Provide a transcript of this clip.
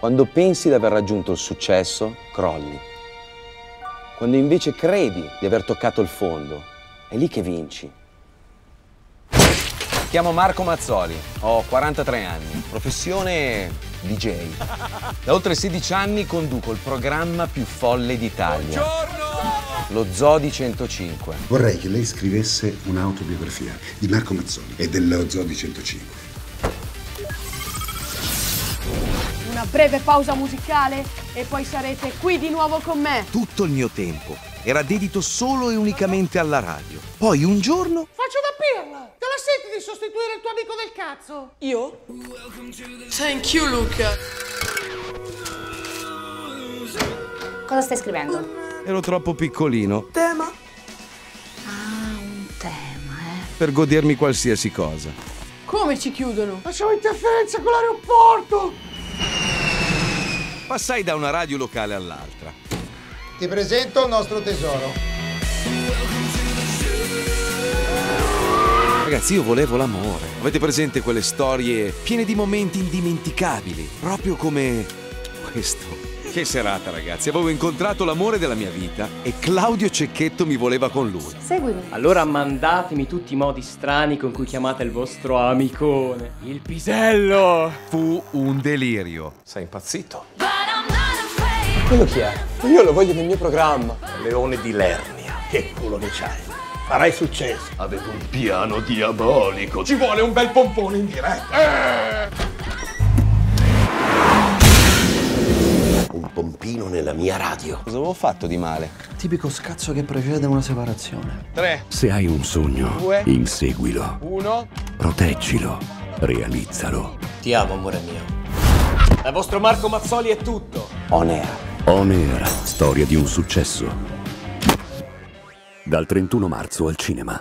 Quando pensi di aver raggiunto il successo, crolli. Quando invece credi di aver toccato il fondo, è lì che vinci. Mi chiamo Marco Mazzoli, ho 43 anni, professione DJ. Da oltre 16 anni conduco il programma più folle d'Italia. Lo Zodi 105. Vorrei che lei scrivesse un'autobiografia di Marco Mazzoli e dello Zodi 105. Una breve pausa musicale e poi sarete qui di nuovo con me. Tutto il mio tempo era dedito solo e unicamente alla radio. Poi un giorno Faccio da pirla! Te la senti di sostituire il tuo amico del cazzo? Io? Thank you, Luca. Cosa stai scrivendo? ero troppo piccolino Tema? Ah, un tema, eh. per godermi qualsiasi cosa. Come ci chiudono? Facciamo interferenza con l'aeroporto! Passai da una radio locale all'altra. Ti presento il nostro tesoro. Ragazzi, io volevo l'amore. Avete presente quelle storie piene di momenti indimenticabili? Proprio come questo. Che serata, ragazzi. Avevo incontrato l'amore della mia vita e Claudio Cecchetto mi voleva con lui. Seguimi. Allora mandatemi tutti i modi strani con cui chiamate il vostro amicone. Il pisello! Fu un delirio. Sei impazzito? Quello chi è? Io lo voglio nel mio programma. Leone di Lernia. Che culo che c'hai. Farai successo. Avevo un piano diabolico. Ci vuole un bel pompone in diretta. Un pompino nella mia radio. Cosa avevo fatto di male? Tipico scazzo che precede una separazione. 3, Se hai un sogno, Due. inseguilo, 1. proteggilo, realizzalo. Ti amo, amore mio. Da vostro Marco Mazzoli è tutto. On air. On Air, storia di un successo. Dal 31 marzo al cinema.